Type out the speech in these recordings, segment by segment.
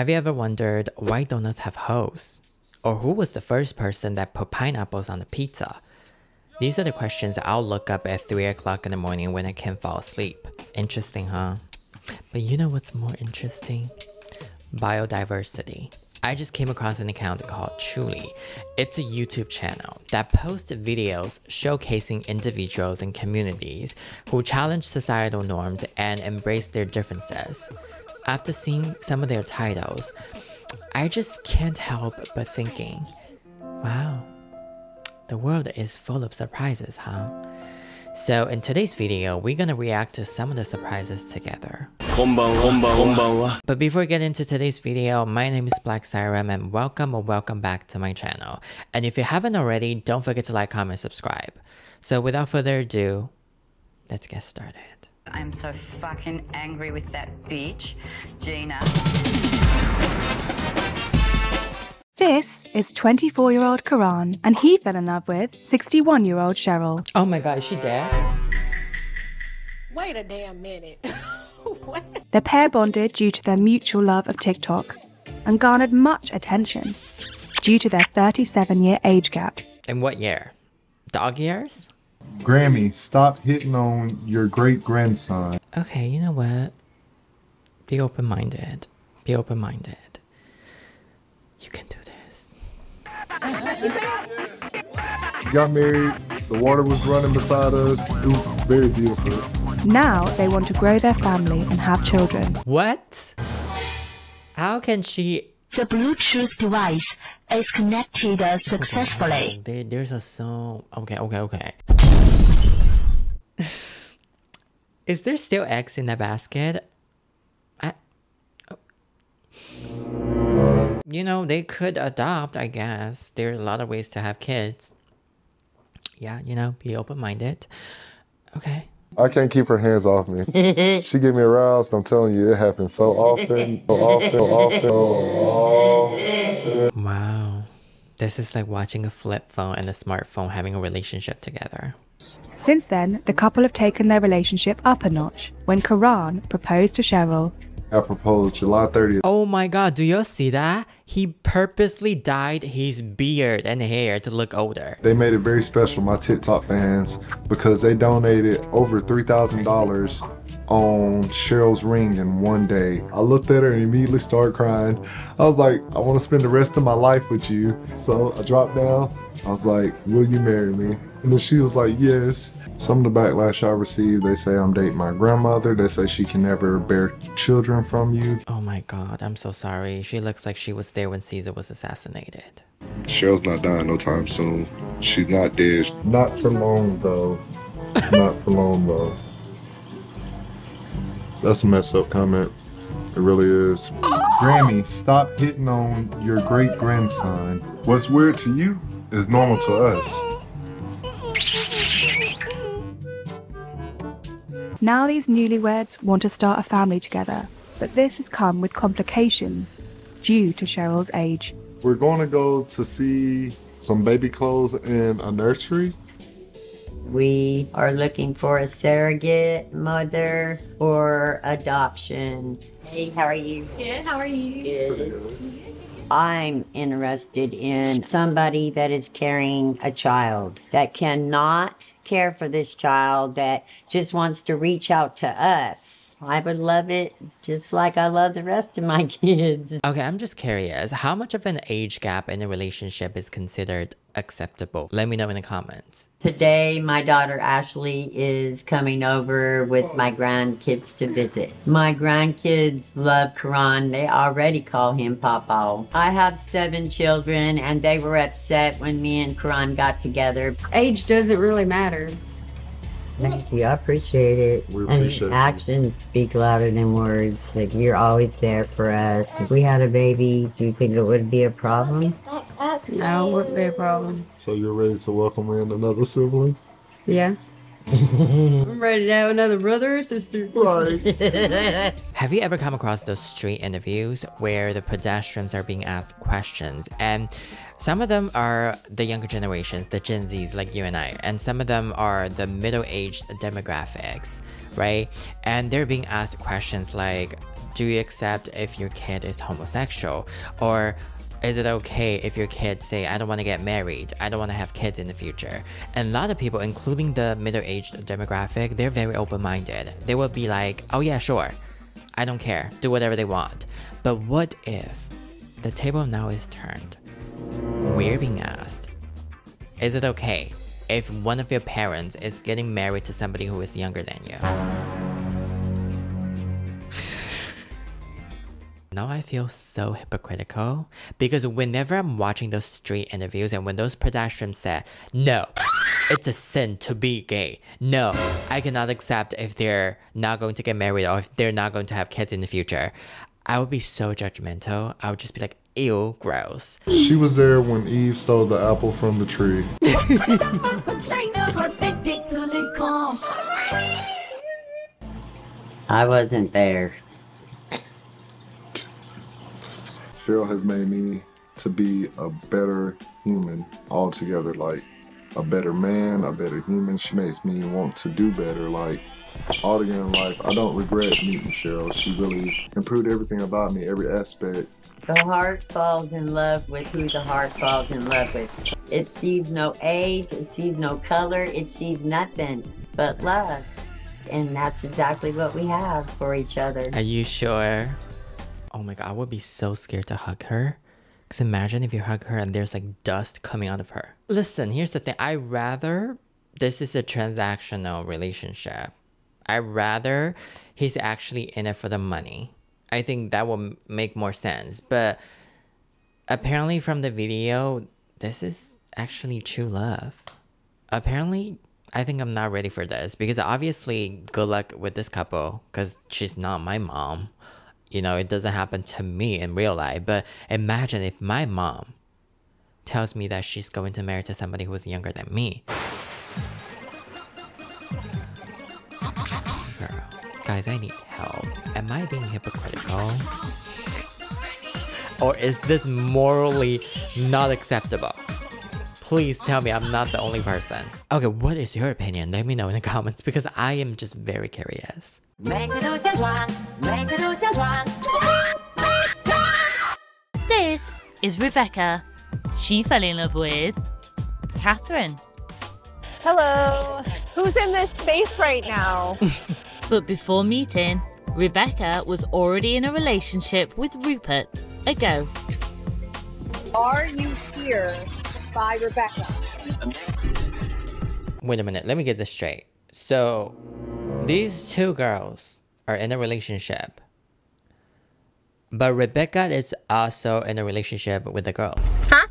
Have you ever wondered why donuts have holes? Or who was the first person that put pineapples on the pizza? These are the questions I'll look up at 3 o'clock in the morning when I can't fall asleep. Interesting, huh? But you know what's more interesting? Biodiversity. I just came across an account called Truly. It's a YouTube channel that posts videos showcasing individuals and communities who challenge societal norms and embrace their differences. After seeing some of their titles, I just can't help but thinking, wow, the world is full of surprises, huh? So in today's video, we're gonna react to some of the surprises together. But before we get into today's video, my name is BLACSIREN and welcome or welcome back to my channel. And if you haven't already, don't forget to like, comment, subscribe. So without further ado, let's get started. I'm so fucking angry with that bitch, Gina. This is 24 year old Quran, and he fell in love with 61 year old Cheryl. Oh my god, is she dead? Wait a damn minute. what? The pair bonded due to their mutual love of TikTok and garnered much attention due to their 37 year age gap. In what year? Dog years? Grammy, stop hitting on your great grandson. Okay, you know what? Be open minded. Be open minded. You can do this. Got married, the water was running beside us. It was very beautiful. Now they want to grow their family and have children. What? How can she The Bluetooth device is connected successfully. There, there's a song. Okay, okay, okay. Is there still eggs in the basket? I. oh. You know, they could adopt, I guess. There's a lot of ways to have kids. Yeah, you know, be open minded. Okay. I can't keep her hands off me. she get me aroused. I'm telling you, it happens so often, so often, so often, so often. Wow. This is like watching a flip phone and a smartphone having a relationship together. Since then, the couple have taken their relationship up a notch when Quran proposed to Cheryl. I proposed July 30th. Oh my god, do you see that? He purposely dyed his beard and hair to look older. They made it very special, my TikTok fans, because they donated over $3,000 on Cheryl's ring in one day. I looked at her and immediately started crying. I was like, I want to spend the rest of my life with you. So I dropped down. I was like, Will you marry me? And then she was like, Yes. Some of the backlash I received, they say I'm dating my grandmother. They say she can never bear children from you. Oh my god, I'm so sorry. She looks like she was there when Caesar was assassinated. Cheryl's not dying no time soon. She's not dead. Not for long though. not for long though. That's a messed up comment. It really is. Grammy, stop hitting on your great grandson. What's weird to you is normal to us. Now these newlyweds want to start a family together, but this has come with complications due to Cheryl's age. We're going to go to see some baby clothes in a nursery. We are looking for a surrogate mother or adoption. Hey, how are you? Good, how are you? Good. I'm interested in somebody that is carrying a child that cannot care for this child, that just wants to reach out to us. I would love it just like I love the rest of my kids. Okay, I'm just curious. How much of an age gap in a relationship is considered acceptable? Let me know in the comments. Today, my daughter Ashley is coming over with my grandkids to visit. My grandkids love Quran. They already call him Papa. I have seven children, and they were upset when me and Quran got together. Age doesn't really matter. Thank you. I appreciate it. We and appreciate it. actions speak louder than words. Like you're always there for us. If we had a baby, do you think it would be a problem? No, wouldn't be a problem. So you're ready to welcome in another sibling? Yeah. I'm ready to have another brother or sister. Right. Have you ever come across those street interviews where the pedestrians are being asked questions and some of them are the younger generations, the Gen Zs like you and I, and some of them are the middle-aged demographics, right? And they're being asked questions like, do you accept if your kid is homosexual? Or is it okay if your kids say, I don't want to get married, I don't want to have kids in the future? And a lot of people, including the middle aged demographic, they're very open minded. They will be like, oh yeah, sure, I don't care, do whatever they want. But what if the table now is turned? We're being asked, is it okay if one of your parents is getting married to somebody who is younger than you? Now I feel so hypocritical because whenever I'm watching those street interviews and when those pedestrians say, no, it's a sin to be gay. No, I cannot accept if they're not going to get married or if they're not going to have kids in the future. I would be so judgmental. I would just be like, ew, gross. She was there when Eve stole the apple from the tree. I wasn't there. Cheryl has made me to be a better human altogether, like a better man, a better human. She makes me want to do better, like all together in life. I don't regret meeting Cheryl. She really improved everything about me, every aspect. The heart falls in love with who the heart falls in love with. It sees no age, it sees no color, it sees nothing but love. And that's exactly what we have for each other. Are you sure? Oh my god, I would be so scared to hug her. Because imagine if you hug her and there's like dust coming out of her. Listen, here's the thing. I rather this is a transactional relationship. I rather he's actually in it for the money. I think that will make more sense. But apparently, from the video, this is actually true love. Apparently, I think I'm not ready for this because obviously, good luck with this couple because she's not my mom. You know, it doesn't happen to me in real life. But imagine if my mom tells me that she's going to marry to somebody who is younger than me. Girl, guys, I need help. Am I being hypocritical? Or is this morally not acceptable? Please tell me I'm not the only person. Okay, what is your opinion? Let me know in the comments because I am just very curious. This is Rebecca. She fell in love with Catherine. Hello. Who's in this space right now? But before meeting, Rebecca was already in a relationship with Rupert, a ghost. Are you here by Rebecca? Wait a minute, let me get this straight. So, these two girls are in a relationship, but Rebecca is also in a relationship with the girls. Huh?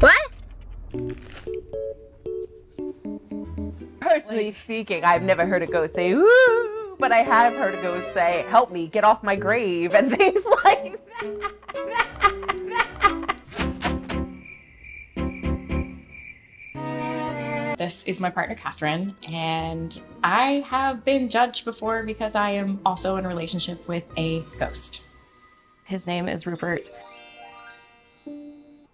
What? Personally speaking, I've never heard a ghost say, ooh, but I have heard a ghost say, help me, get off my grave, and things like This is my partner, Catherine, and I have been judged before because I am also in a relationship with a ghost. His name is Rupert.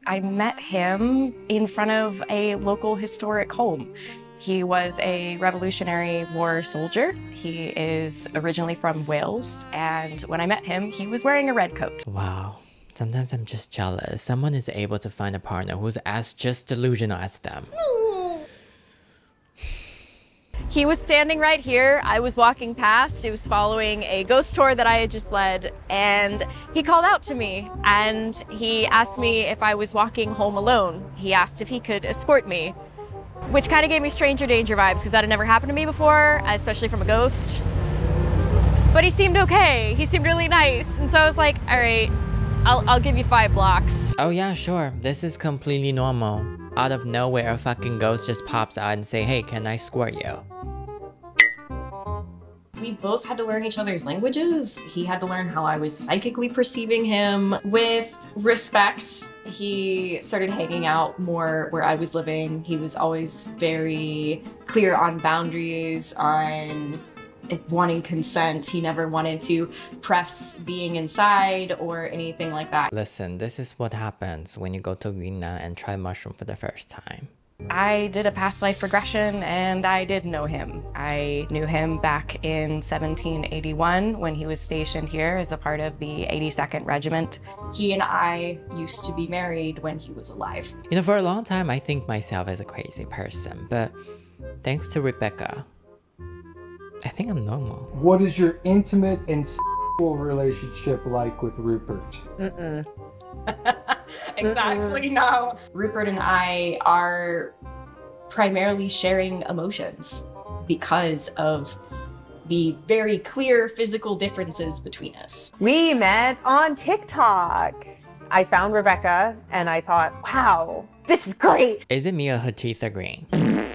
I met him in front of a local historic home. He was a Revolutionary War soldier. He is originally from Wales, and when I met him, he was wearing a red coat. Wow. Sometimes I'm just jealous. Someone is able to find a partner who's as just delusional as them. He was standing right here. I was walking past. It was following a ghost tour that I had just led, and he called out to me and he asked me if I was walking home alone. He asked if he could escort me, which kind of gave me stranger danger vibes because that had never happened to me before, especially from a ghost. But he seemed okay. He seemed really nice, and so I was like, all right, I'll, I'll give you five blocks. Oh yeah, sure. This is completely normal. Out of nowhere, a fucking ghost just pops out and say, hey, can I squirt you? We both had to learn each other's languages. He had to learn how I was psychically perceiving him. With respect, he started hanging out more where I was living. He was always very clear on boundaries, on wanting consent. He never wanted to press being inside or anything like that. Listen, this is what happens when you go to Yunnan and try mushroom for the first time. I did a past life regression and I did know him. I knew him back in 1781 when he was stationed here as a part of the 82nd Regiment. He and I used to be married when he was alive. You know, for a long time, I think myself as a crazy person, but thanks to Rebecca, I think I'm normal. What is your intimate and sexual relationship like with Rupert? Mm-mm. exactly no. Rupert and I are primarily sharing emotions because of the very clear physical differences between us. We met on TikTok. I found Rebecca and I thought, wow, this is great. Is it me or her teeth are green?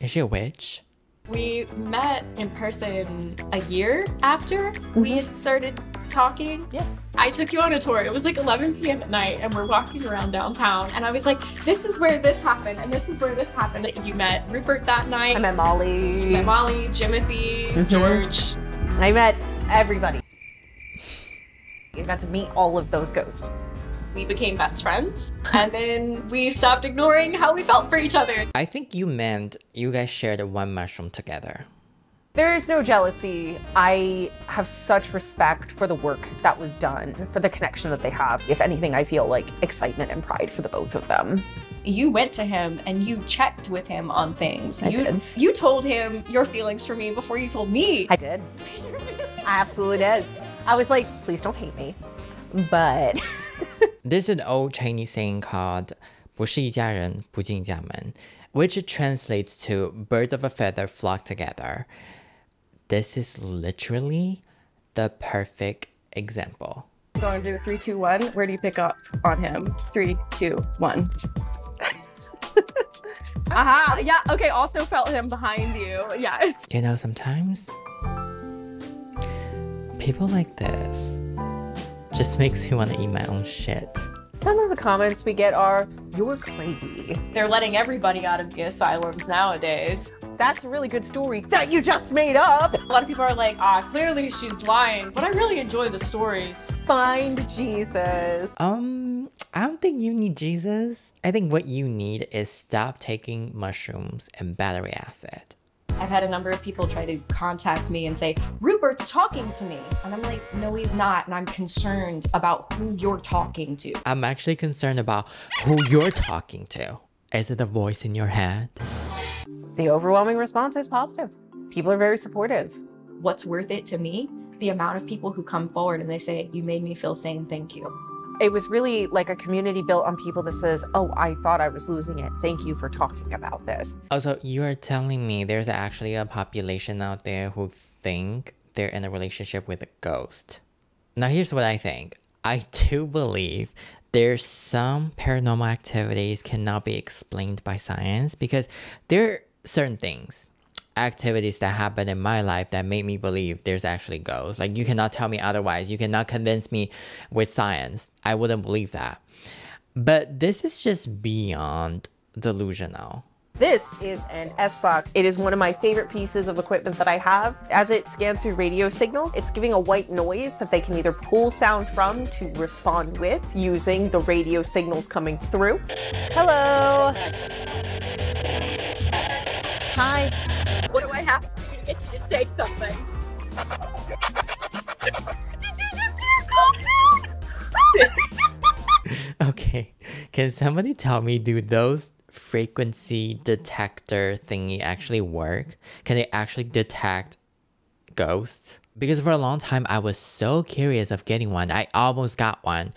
Is she a witch? We met in person a year after we had started talking. Yeah. I took you on a tour. It was like 11 p.m. at night, and we're walking around downtown. And I was like, "This is where this happened, and this is where this happened." You met Rupert that night. I met Molly. You met Molly, Jimothy, Mhm. George. I met everybody. You got to meet all of those ghosts. We became best friends, and then we stopped ignoring how we felt for each other. I think you meant you guys shared a one mushroom together. There is no jealousy. I have such respect for the work that was done, for the connection that they have. If anything, I feel like excitement and pride for the both of them. You went to him and you checked with him on things. I you, did. You told him your feelings for me before you told me. I did. I absolutely did. I was like, please don't hate me. But There's an old Chinese saying called 不是一家人不进一家门, which translates to birds of a feather flock together. This is literally the perfect example. Going to do a three, two, one. Where do you pick up on him? Three, two, one. Aha! Yeah. Okay. Also felt him behind you. Yes. You know, sometimes people like this just makes me want to eat my own shit. some of the comments we get are, you're crazy. They're letting everybody out of the asylums nowadays. That's a really good story that you just made up. A lot of people are like, ah, clearly she's lying, but I really enjoy the stories. Find Jesus. Um, I don't think you need Jesus. I think what you need is stop taking mushrooms and battery acid. I've had a number of people try to contact me and say, Rupert's talking to me. And I'm like, no, he's not. And I'm concerned about who you're talking to. I'm actually concerned about who you're talking to. Is it a voice in your head? The overwhelming response is positive. People are very supportive. What's worth it to me? The amount of people who come forward and they say, you made me feel sane, thank you. It was really like a community built on people that says, oh, I thought I was losing it. Thank you for talking about this. Also, you are telling me there's actually a population out there who think they're in a relationship with a ghost. Now, here's what I think. I do believe there's some paranormal activities cannot be explained by science because there are certain things, activities that happen in my life that make me believe there's actually ghosts. Like you cannot tell me otherwise. You cannot convince me with science. I wouldn't believe that. But this is just beyond delusional. This is an S-Box. It is one of my favorite pieces of equipment that I have. As it scans through radio signals, it's giving a white noise that they can either pull sound from to respond with using the radio signals coming through. Hello. Hi. What do I have to do to get you to say something? Did you just hear Okay, can somebody tell me do those frequency detector thingy actually work? Can they actually detect ghosts? Because for a long time I was so curious of getting one. I almost got one.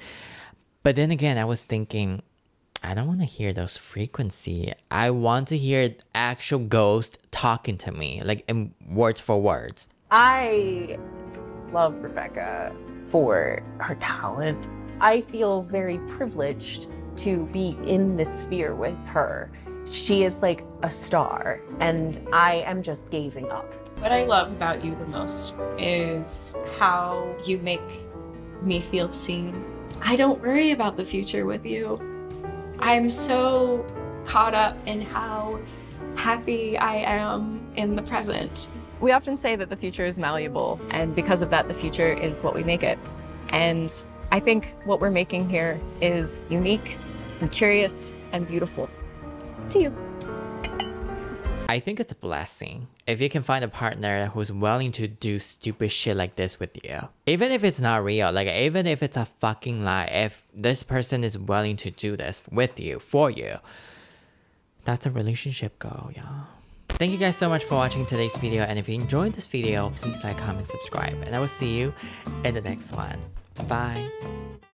But then again, I was thinking I don't want to hear those frequency. I want to hear actual ghost talking to me, like in words for words. I love Rebecca for her talent. I feel very privileged to be in this sphere with her. She is like a star, and I am just gazing up. What I love about you the most is how you make me feel seen. I don't worry about the future with you. I'm so caught up in how happy I am in the present. We often say that the future is malleable, and because of that, the future is what we make it. And I think what we're making here is unique and curious and beautiful. to you. I think it's a blessing if you can find a partner who's willing to do stupid shit like this with you. Even if it's not real, like even if it's a fucking lie, if this person is willing to do this with you, for you, that's a relationship goal, y'all. Thank you guys so much for watching today's video and if you enjoyed this video, please like, comment, subscribe and I will see you in the next one. Bye.